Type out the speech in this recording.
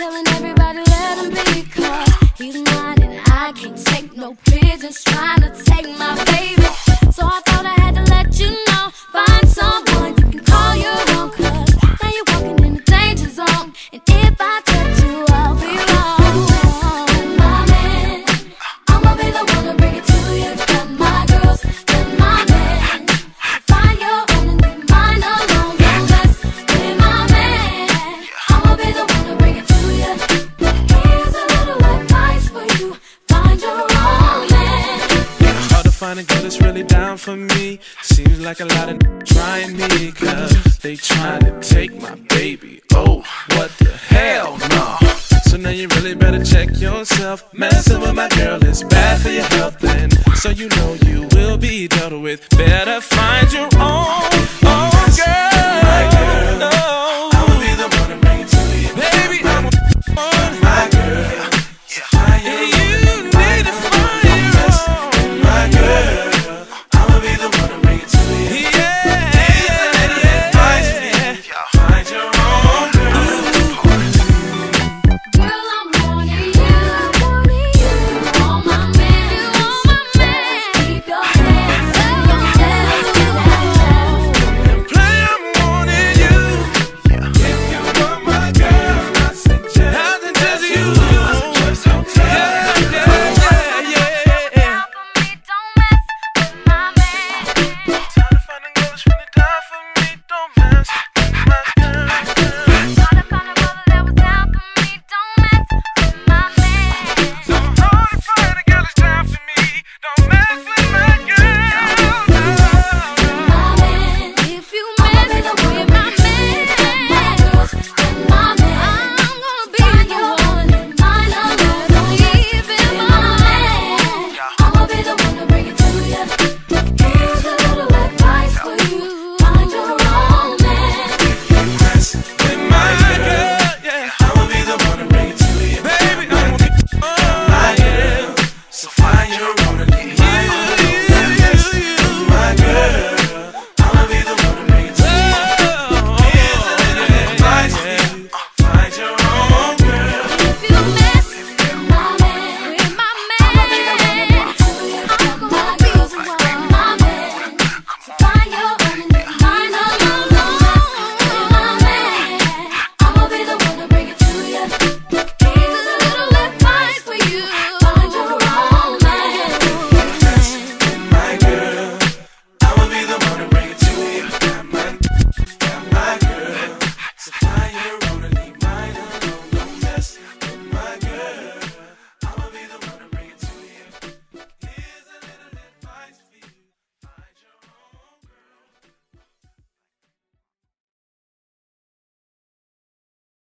telling everybody let him be Cause he's not and I can't take no business Trying to take my really down for me. Seems like a lot of trying me, cause they trying to take my baby. Oh, what the hell, no. So now you really better check yourself. Messing with my girl is bad for your health, and so you know you will be dealt with. Better find your own, own girl. No. find your own a